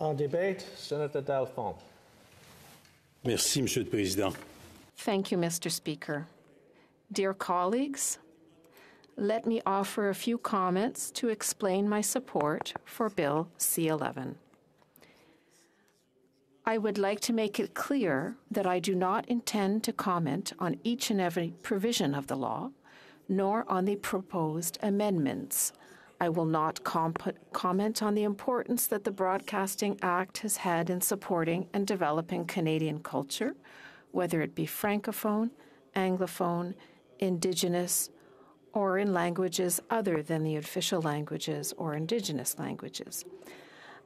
En debate, Senator Dalphond. Merci, Monsieur le Président. Thank you, Mr. Speaker. Dear colleagues, let me offer a few comments to explain my support for Bill C 11. I would like to make it clear that I do not intend to comment on each and every provision of the law, nor on the proposed amendments. I will not comment on the importance that the Broadcasting Act has had in supporting and developing Canadian culture, whether it be Francophone, Anglophone, Indigenous, or in languages other than the official languages or Indigenous languages.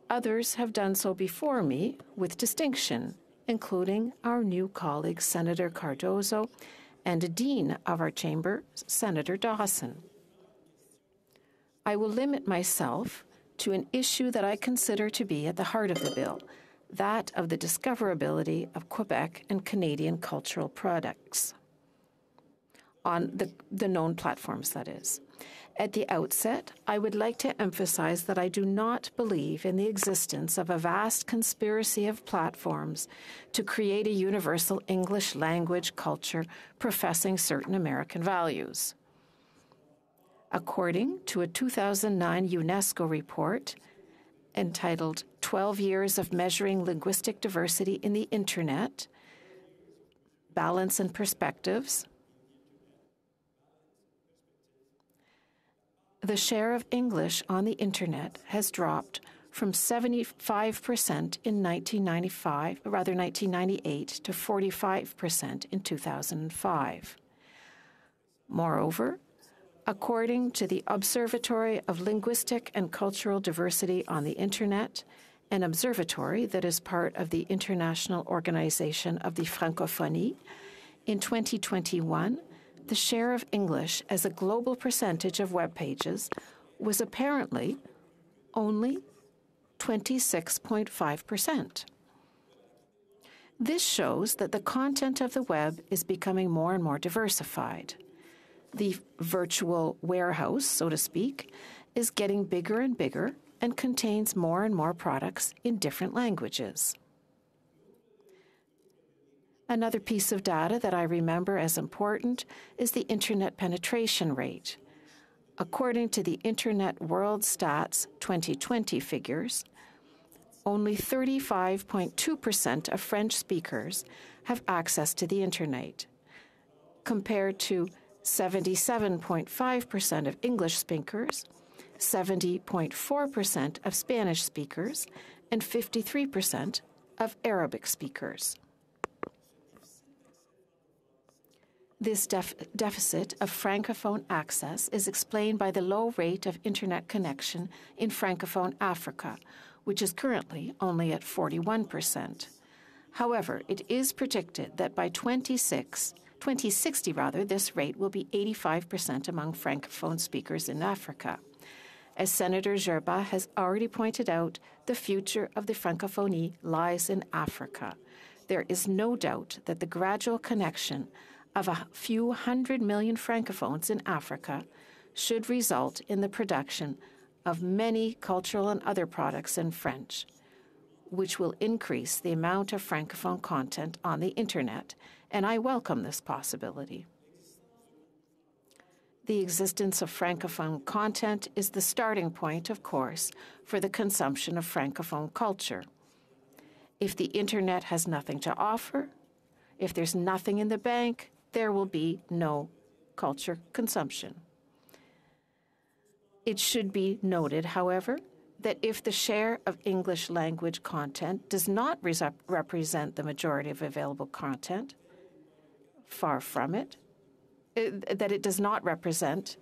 Others have done so before me with distinction, including our new colleague, Senator Cardozo, and a dean of our chamber, Senator Dawson. I will limit myself to an issue that I consider to be at the heart of the bill that of the discoverability of Quebec and Canadian cultural products on the, the known platforms, that is. At the outset, I would like to emphasize that I do not believe in the existence of a vast conspiracy of platforms to create a universal English language culture professing certain American values. According to a 2009 UNESCO report entitled 12 Years of Measuring Linguistic Diversity in the Internet Balance and Perspectives, the share of English on the Internet has dropped from 75% in 1995, rather 1998, to 45% in 2005. Moreover, according to the Observatory of Linguistic and Cultural Diversity on the Internet, an observatory that is part of the International Organization of the Francophonie, in 2021, the share of English as a global percentage of web pages was apparently only 26.5%. This shows that the content of the web is becoming more and more diversified. The virtual warehouse, so to speak, is getting bigger and bigger and contains more and more products in different languages. Another piece of data that I remember as important is the internet penetration rate. According to the Internet World Stats 2020 figures, only 35.2% of French speakers have access to the internet, compared to 77.5% of English speakers, 70.4% of Spanish speakers, and 53% of Arabic speakers. This def- deficit of Francophone access is explained by the low rate of internet connection in Francophone Africa, which is currently only at 41%. However, it is predicted that by 26, 2060, rather, this rate will be 85% among Francophone speakers in Africa. As Senator Gerba has already pointed out, the future of the Francophonie lies in Africa. There is no doubt that the gradual connection of a few hundred million Francophones in Africa should result in the production of many cultural and other products in French, which will increase the amount of Francophone content on the Internet, and I welcome this possibility. The existence of Francophone content is the starting point, of course, for the consumption of Francophone culture. If the Internet has nothing to offer, if there's nothing in the bank, there will be no culture consumption. It should be noted, however, that if the share of English language content does not represent the majority of available content, far from it, uh, that it does not represent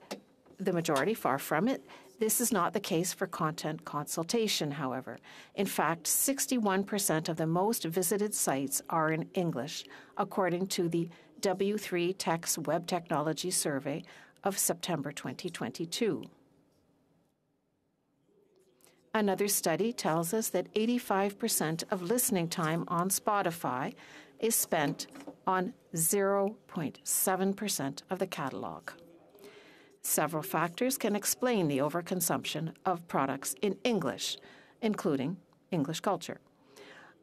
the majority, far from it. This is not the case for content consultation, however. In fact, 61% of the most visited sites are in English, according to the W3Techs Web Technology Survey of September 2022. Another study tells us that 85% of listening time on Spotify is spent on 0.7% of the catalog. Several factors can explain the overconsumption of products in English, including English culture.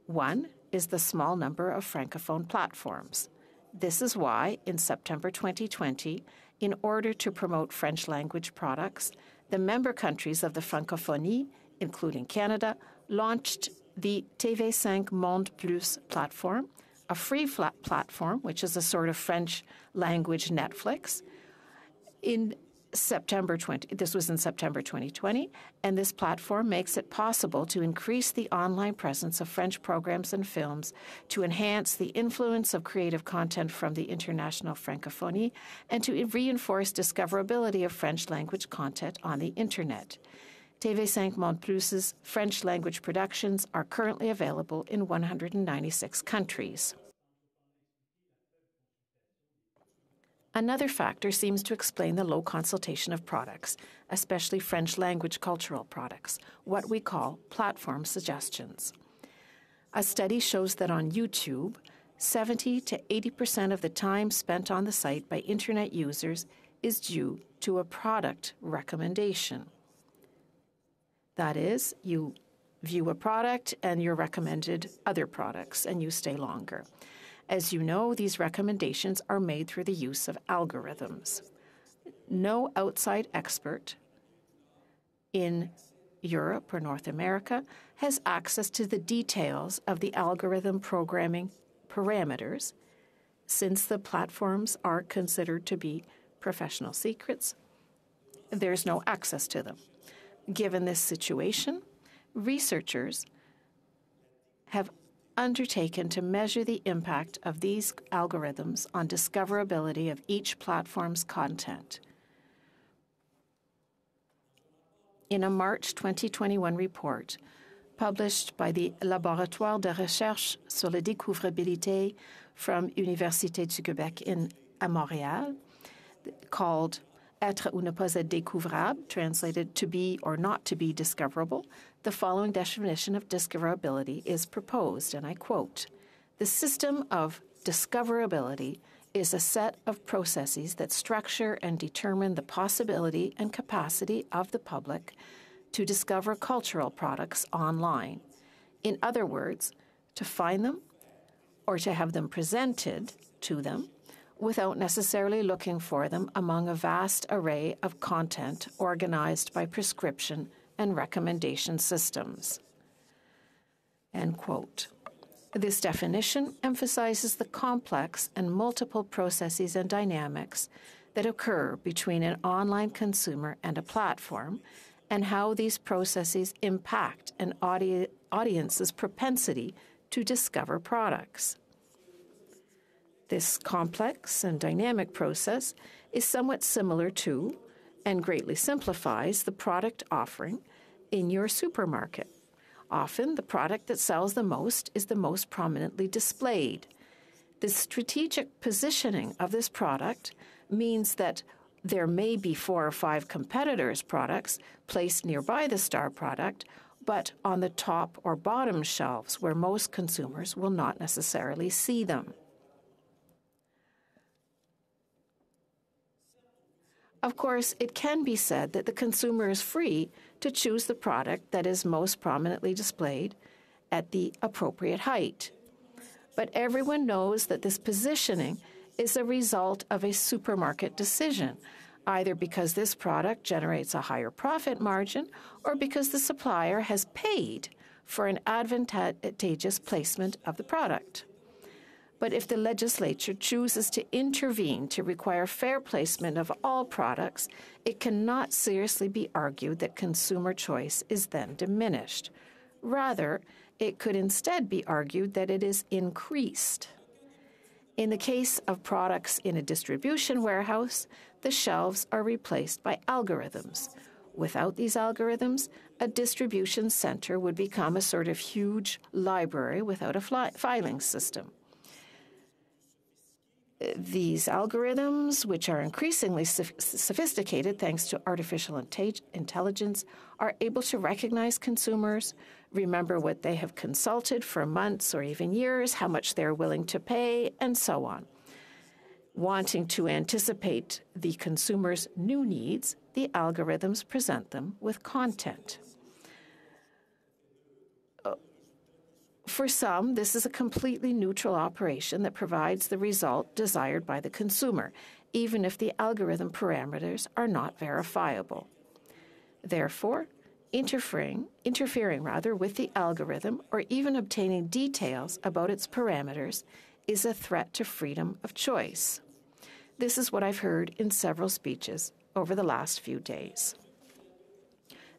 One is the small number of Francophone platforms. This is why, in September 2020, in order to promote French language products, the member countries of the Francophonie, including Canada, launched the TV5 Monde Plus platform, a free platform, which is a sort of French language Netflix. In September 20, this was in September 2020, and this platform makes it possible to increase the online presence of French programs and films to enhance the influence of creative content from the international francophonie and to reinforce discoverability of French language content on the internet. TV5 Monde Plus's French language productions are currently available in 196 countries. Another factor seems to explain the low consultation of products, especially French language cultural products, what we call platform suggestions. A study shows that on YouTube, 70 to 80% of the time spent on the site by Internet users is due to a product recommendation. That is, you view a product and you're recommended other products and you stay longer. As you know, these recommendations are made through the use of algorithms. No outside expert in Europe or North America has access to the details of the algorithm programming parameters since the platforms are considered to be professional secrets. There's no access to them. Given this situation, researchers have undertaken to measure the impact of these algorithms on discoverability of each platform's content. In a March 2021 report published by the Laboratoire de recherche sur la découvrabilité from Université du Québec in Montréal, called être pas être découvrable, translated to be or not to be discoverable, the following definition of discoverability is proposed, and I quote The system of discoverability is a set of processes that structure and determine the possibility and capacity of the public to discover cultural products online. In other words, to find them or to have them presented to them without necessarily looking for them among a vast array of content organized by prescription and recommendation systems. End quote. This definition emphasizes the complex and multiple processes and dynamics that occur between an online consumer and a platform, and how these processes impact an audi- audience's propensity to discover products. This complex and dynamic process is somewhat similar to and greatly simplifies the product offering in your supermarket. Often, the product that sells the most is the most prominently displayed. The strategic positioning of this product means that there may be four or five competitors' products placed nearby the star product, but on the top or bottom shelves where most consumers will not necessarily see them. Of course, it can be said that the consumer is free to choose the product that is most prominently displayed at the appropriate height. But everyone knows that this positioning is a result of a supermarket decision, either because this product generates a higher profit margin or because the supplier has paid for an advantageous placement of the product. But if the legislature chooses to intervene to require fair placement of all products, it cannot seriously be argued that consumer choice is then diminished. Rather, it could instead be argued that it is increased. In the case of products in a distribution warehouse, the shelves are replaced by algorithms. Without these algorithms, a distribution center would become a sort of huge library without a filing system these algorithms, which are increasingly sophisticated thanks to artificial intelligence, are able to recognize consumers, remember what they have consulted for months or even years, how much they're willing to pay, and so on. Wanting to anticipate the consumer's new needs, the algorithms present them with content. For some, this is a completely neutral operation that provides the result desired by the consumer, even if the algorithm parameters are not verifiable. Therefore, interfering, interfering rather with the algorithm or even obtaining details about its parameters is a threat to freedom of choice. This is what I've heard in several speeches over the last few days.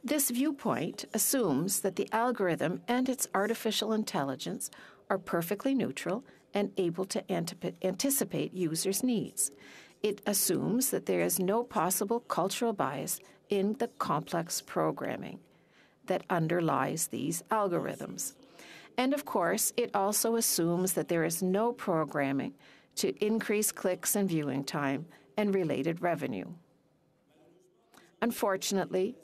This viewpoint assumes that the algorithm and its artificial intelligence are perfectly neutral and able to anticipate users' needs. It assumes that there is no possible cultural bias in the complex programming that underlies these algorithms. And of course, it also assumes that there is no programming to increase clicks and viewing time and related revenue. Unfortunately,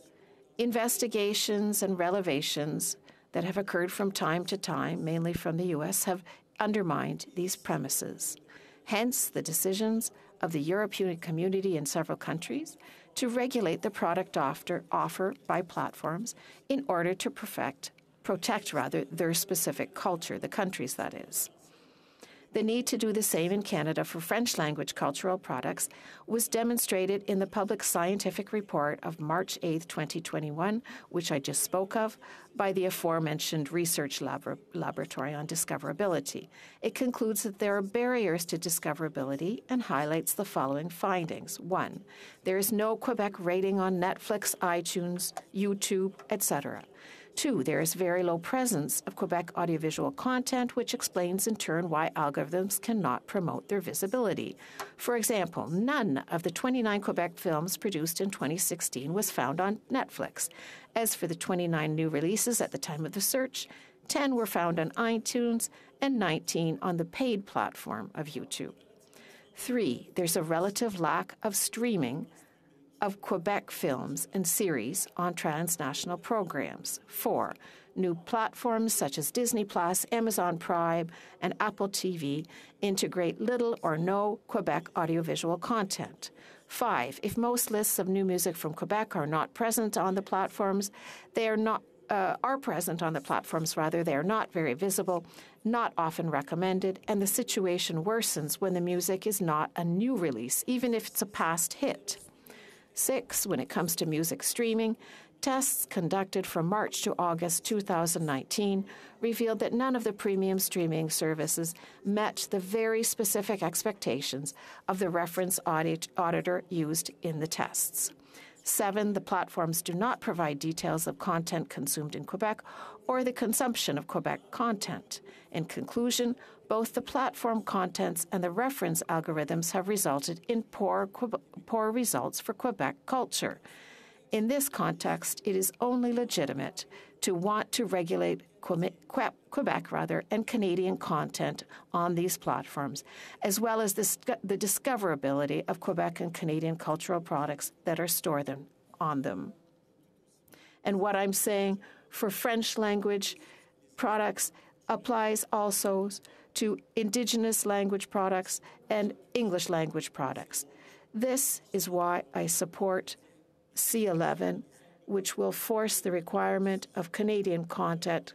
investigations and revelations that have occurred from time to time, mainly from the US, have undermined these premises. Hence, the decisions of the European community in several countries to regulate the product offer, offer by platforms in order to perfect, protect rather their specific culture, the countries that is. The need to do the same in Canada for French language cultural products was demonstrated in the public scientific report of March 8, 2021, which I just spoke of, by the aforementioned research lab- laboratory on discoverability. It concludes that there are barriers to discoverability and highlights the following findings. One, there is no Quebec rating on Netflix, iTunes, YouTube, etc. Two, there is very low presence of Quebec audiovisual content, which explains in turn why algorithms cannot promote their visibility. For example, none of the 29 Quebec films produced in 2016 was found on Netflix. As for the 29 new releases at the time of the search, 10 were found on iTunes and 19 on the paid platform of YouTube. Three, there's a relative lack of streaming of Quebec films and series on transnational programs. Four, new platforms such as Disney Plus, Amazon Prime, and Apple TV integrate little or no Quebec audiovisual content. Five, if most lists of new music from Quebec are not present on the platforms, they are not uh, are present on the platforms, rather, they are not very visible, not often recommended, and the situation worsens when the music is not a new release, even if it's a past hit. Six, when it comes to music streaming, tests conducted from March to August 2019 revealed that none of the premium streaming services met the very specific expectations of the reference audit auditor used in the tests. Seven, the platforms do not provide details of content consumed in Quebec or the consumption of Quebec content. In conclusion, both the platform contents and the reference algorithms have resulted in poor, poor results for Quebec culture. In this context, it is only legitimate to want to regulate Quebec rather and Canadian content on these platforms, as well as the, the discoverability of Quebec and Canadian cultural products that are stored on them. And what I'm saying for French language products applies also to Indigenous language products and English language products. This is why I support C11, which will force the requirement of Canadian content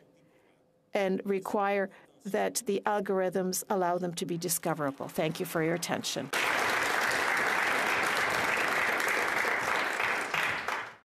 and require that the algorithms allow them to be discoverable. Thank you for your attention.